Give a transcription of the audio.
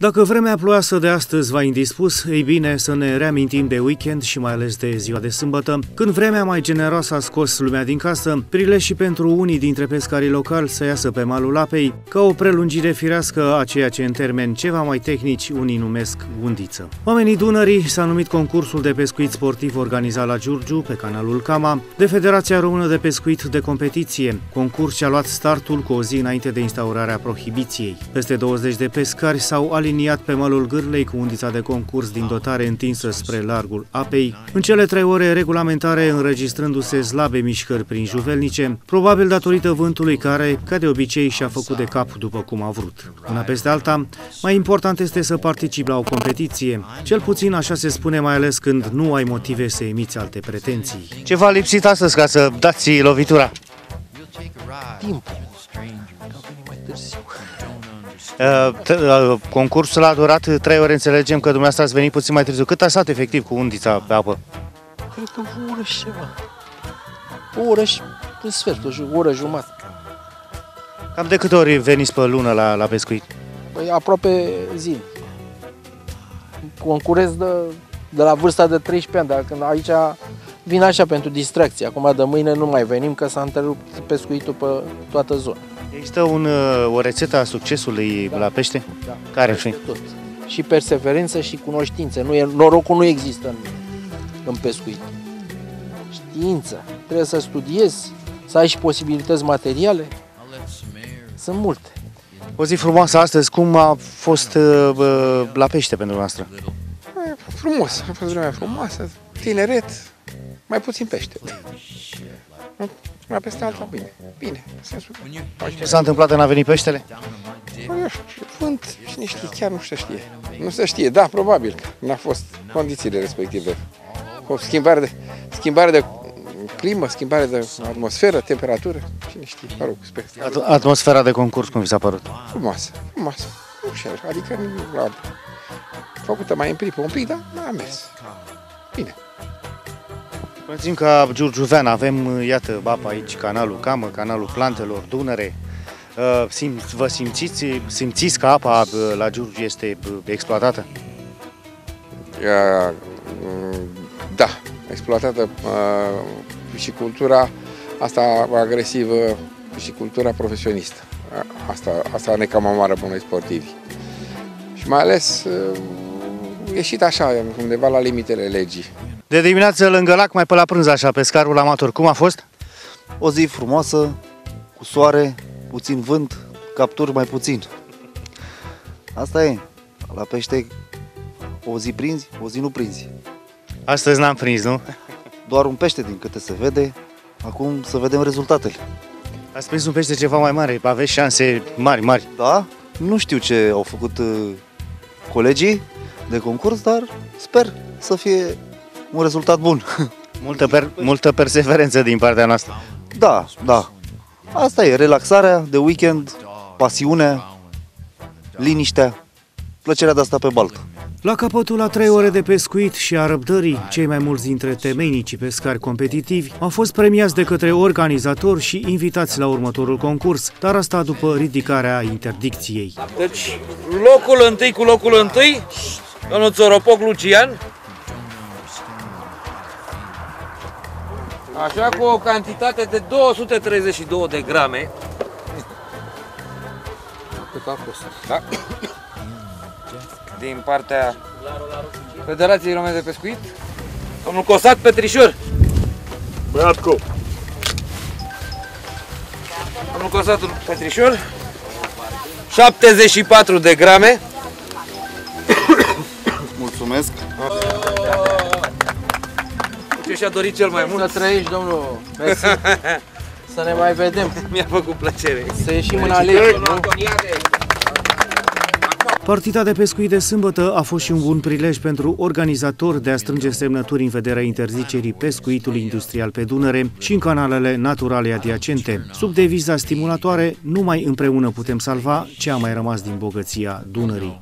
Dacă vremea ploioasă de astăzi va indispus, ei bine să ne reamintim de weekend și mai ales de ziua de sâmbătă, când vremea mai generoasă a scos lumea din casă, prilej și pentru unii dintre pescarii locali să iasă pe malul apei, ca o prelungire firească a ceea ce în termeni ceva mai tehnici unii numesc undiță. Oamenii Dunării s-a numit concursul de pescuit sportiv organizat la Giurgiu, pe canalul Cama, de Federația Română de Pescuit de Competiție. Concurs și-a luat startul cu o zi înainte de instaurarea prohibiției. Peste 20 de pescari s-au aliniat pe malul Gârlei cu undița de concurs din dotare întinsă spre largul apei, în cele trei ore regulamentare înregistrându-se slabe mișcări prin juvelnice, probabil datorită vântului care, ca de obicei, și-a făcut de cap după cum a vrut. Una peste alta, mai important este să participi la o competiție, cel puțin așa se spune mai ales când nu ai motive să emiți alte pretenții. Ce v-a lipsit astăzi ca să dați lovitura? Timp. Mai târziu. Uh, concursul a durat trei ore, înțelegem că dumneavoastră ați venit puțin mai târziu. Cât a stat efectiv cu undița pe apă? Cred că o oră și ceva. O oră și un sfert, o, ju- o oră jumătate. Cam de câte ori veniți pe lună la, la pescuit? Păi aproape zi. Concurez de, de la vârsta de 13 ani, dar când aici vin așa pentru distracție. Acum de mâine nu mai venim că s-a întrerupt pescuitul pe toată zona. Există un, uh, o rețetă a succesului Da. la pește? Da. Care ar fi? Tot. Și perseverență și cunoștință. Nu e, norocul nu există în, în pescuit. Știință. Trebuie să studiezi, să ai și posibilități materiale. Sunt multe. O zi frumoasă astăzi, cum a fost uh, uh, la pește pentru noastră? E, Frumos, a fost vremea frumoasă, tineret, mai puțin pește. Nu? Una peste alta, bine, bine, în sensul că Ce s-a întâmplat în a venit peștele? Bă, nu știu, vânt, cine știe, chiar nu se știe. Nu se știe, da, probabil că n-a fost condițiile respective. O schimbare de, schimbare de climă, schimbare de atmosferă, temperatură, cine știe, mă rog, sper. At- Atmosfera de concurs, cum vi s-a părut? Frumoasă, frumoasă, nu știu, adică nu la, făcută mai în pripă un pic, dar a mers. Bine. Spuneți-mi că Giurgiuvean avem, uh, iată, apa aici, canalul Camă, canalul Plantelor, Dunăre. Uh, Sim, vă simțiți, simțiți că apa uh, la Giurgiu este uh, exploatată? Uh, Da, exploatată uh, piscicultura asta agresivă, piscicultura profesionistă. A- Asta, asta ne cam omoară pe noi sportivi. Și mai ales uh, ieșit așa, undeva la limitele legii. De dimineață lângă lac, mai pe la prânz așa, pescarul amator. Cum a fost? O zi frumoasă, cu soare, puțin vânt, capturi mai puțin. Asta e. La pește o zi prinzi, o zi nu prinzi. Astăzi n-am prins, nu? Doar un pește din câte se vede. Acum să vedem rezultatele. Ați prins un pește ceva mai mare, aveți șanse mari, mari. Da? Nu știu ce au făcut uh, colegii de concurs, dar sper să fie un rezultat bun. Multă, per, multă perseverență din partea noastră. da, da. Asta e, relaxarea de weekend, pasiunea, liniștea, plăcerea de a sta pe baltă. La capătul a trei ore de pescuit și a răbdării, cei mai mulți dintre temeinicii pescari competitivi au fost premiați de către organizatori și invitați la următorul concurs, dar asta după ridicarea interdicției. Deci, locul întâi cu locul întâi, domnul Țoropoc Lucian. Așa, cu o cantitate de 232 de grame. Cât a fost. Da. Din partea Federației Române de Pescuit, domnul Cosat Petrișor. Băiatcu, Domnul Cosat Petrișor, 74 de grame. Mulțumesc! Ce și-a dorit cel mai mult, Să trăiești, domnul. Mersi. Să ne mai vedem. mi-a făcut plăcere. Să ieșim în alegeri, nu? Partida de pescuit de sâmbătă a fost și un bun prilej pentru organizatori de a strânge semnături în vederea interzicerii pescuitului industrial pe Dunăre și în canalele naturale adiacente. Sub deviza stimulatoare, numai împreună putem salva ce a mai rămas din bogăția Dunării.